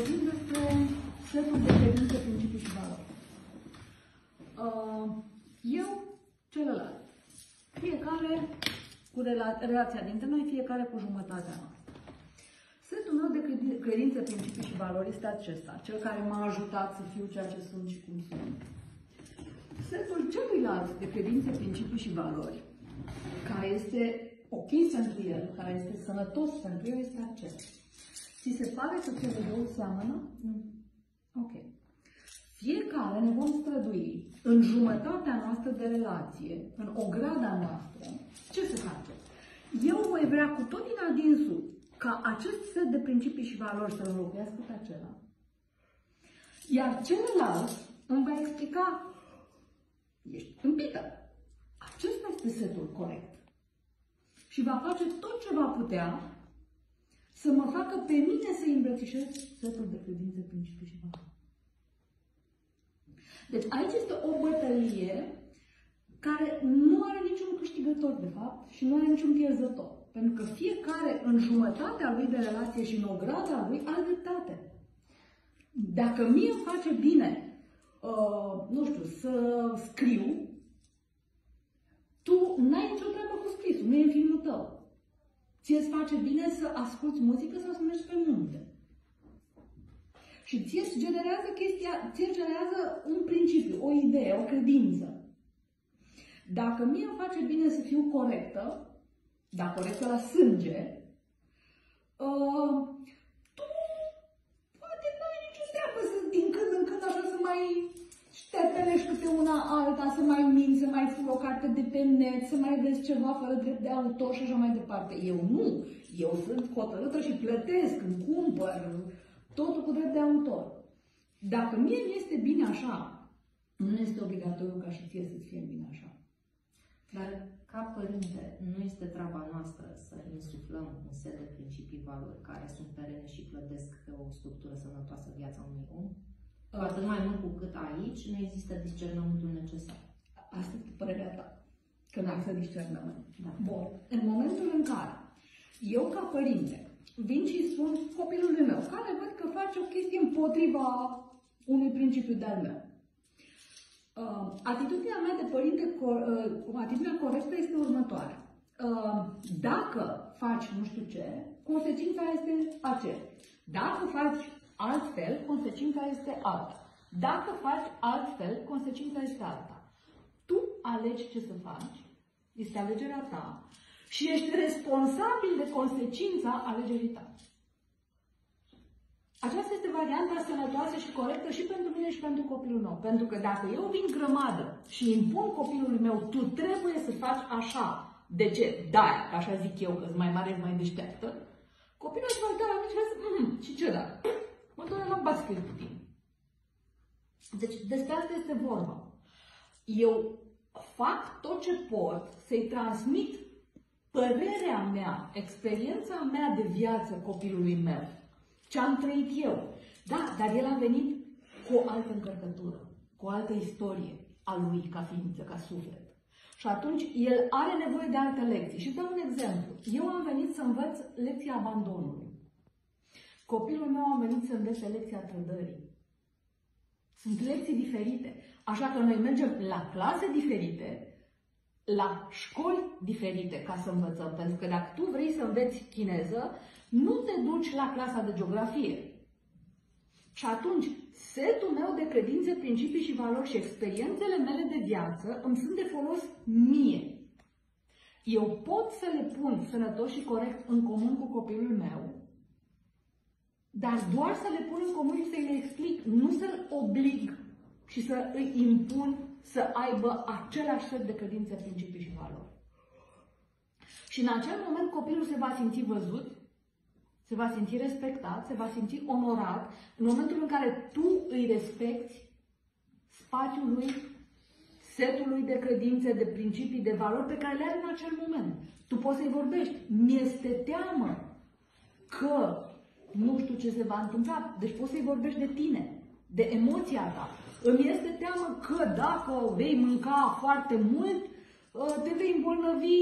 vorbim despre setul de credințe, principii și valori. Uh, eu, celălalt. Fiecare cu rela- relația dintre noi, fiecare cu jumătatea noastră. Setul meu de credi- credințe, principii și valori este acesta, cel care m-a ajutat să fiu ceea ce sunt și cum sunt. Setul celuilalt de credințe, principii și valori, care este ok pentru el, care este sănătos pentru el, este acesta. Ți se pare că cele două seamănă? Nu. Ok. Fiecare ne vom strădui în jumătatea noastră de relație, în ograda noastră, ce să facem? Eu voi vrea cu tot din adinsul ca acest set de principii și valori să înlocuiască pe acela. Iar celălalt îmi va explica, ești tâmpită, acesta este setul corect. Și va face tot ce va putea să mă facă pe mine să îmbrățișez setul de credințe, principii și valori. Deci aici este o bătălie care nu are niciun câștigător, de fapt, și nu are niciun pierzător. Pentru că fiecare în jumătatea lui de relație și în ograda lui are dreptate. Dacă mie îmi face bine, uh, nu știu, să scriu, tu n-ai nicio treabă cu scrisul, nu e filmul tău. Ție îți face bine să asculți muzică sau să mergi pe munte. Și ție îți generează chestia, ție îți generează un principiu, o idee, o credință. Dacă mie îmi face bine să fiu corectă, dar corectă la sânge, uh, tu poate nu ai nicio treabă să din când în când așa să mai șterpelești câte una alta, să mai minți, să mai furi o carte de pe net, să mai vezi ceva fără drept de autor și așa mai departe. Eu nu. Eu sunt hotărâtă și plătesc, îmi cumpăr, totul cu drept de autor. Dacă mie mi este bine așa, nu este obligatoriu ca și ție să-ți fie bine așa. Dar ca părinte, nu este treaba noastră să insuflăm un set de principii valori care sunt perene și plătesc pe o structură sănătoasă viața unui om? Cu atât mai mult cu cât aici nu există discernământul necesar. Asta este părerea ta. Că nu există discernământ. Da. Bun. În momentul în care eu, ca părinte, vin și spun copilului meu, care văd că face o chestie împotriva unui principiu de-al meu. Uh, atitudinea mea de părinte, co- uh, atitudinea corectă este următoarea. Uh, dacă faci nu știu ce, consecința este aceea. Dacă faci altfel, consecința este alta. Dacă faci altfel, consecința este alta. Tu alegi ce să faci, este alegerea ta și ești responsabil de consecința alegerii tale. Aceasta este varianta sănătoasă și corectă și pentru mine și pentru copilul meu. Pentru că dacă eu vin grămadă și impun copilului meu, tu trebuie să faci așa. De ce? Da, așa zic eu, că mai mare și mai deșteaptă. Copilul se va uita la mine și va zice, hm, și ce da? Mă doare la basket cu tine. Deci despre asta este vorba. Eu fac tot ce pot să-i transmit părerea mea, experiența mea de viață copilului meu ce am trăit eu. Da, dar el a venit cu o altă încărcătură, cu o altă istorie a lui ca ființă, ca suflet. Și atunci el are nevoie de alte lecții. Și dau un exemplu. Eu am venit să învăț lecția abandonului. Copilul meu a venit să învețe lecția trădării. Sunt lecții diferite. Așa că noi mergem la clase diferite, la școli diferite ca să învățăm. Pentru că dacă tu vrei să înveți chineză, nu te duci la clasa de geografie. Și atunci, setul meu de credințe, principii și valori și experiențele mele de viață îmi sunt de folos mie. Eu pot să le pun sănătos și corect în comun cu copilul meu, dar doar să le pun în comun și să-i le explic, nu să-l oblig și să îi impun să aibă același set de credințe, principii și valori. Și în acel moment copilul se va simți văzut, se va simți respectat, se va simți onorat în momentul în care tu îi respecti spațiul lui, setul lui de credințe, de principii, de valori pe care le are în acel moment. Tu poți să-i vorbești. Mi-este teamă că nu știu ce se va întâmpla. Deci poți să-i vorbești de tine, de emoția ta. Îmi este teamă că dacă vei mânca foarte mult, te vei îmbolnăvi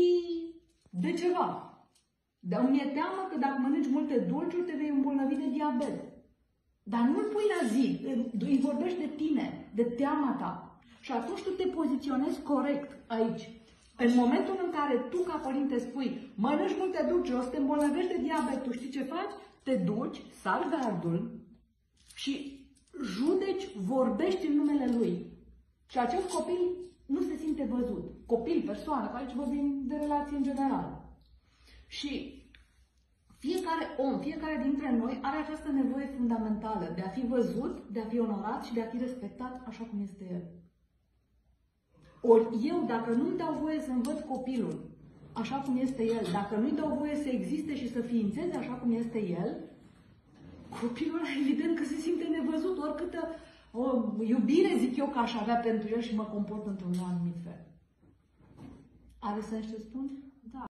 de ceva. Dar mi-e teamă că dacă mănânci multe dulciuri, te vei îmbolnăvi de diabet. Dar nu-l pui la zi, îi vorbești de tine, de teama ta. Și atunci tu te poziționezi corect aici. În momentul în care tu, ca părinte, spui, mănânci mult, te duci jos, te îmbolnăvești de diabet, tu știi ce faci? Te duci, sal gardul și judeci, vorbești în numele lui. Și acest copil nu se simte văzut. Copil, persoană, aici vorbim de relații în general. Și fiecare om, fiecare dintre noi are această nevoie fundamentală de a fi văzut, de a fi onorat și de a fi respectat așa cum este el. Ori eu, dacă nu-mi dau voie să învăț copilul așa cum este el, dacă nu-i dau voie să existe și să ființeze așa cum este el, copilul evident că se simte nevăzut, oricâtă o iubire zic eu că aș avea pentru el și mă comport într-un anumit fel. Are sens ce spun?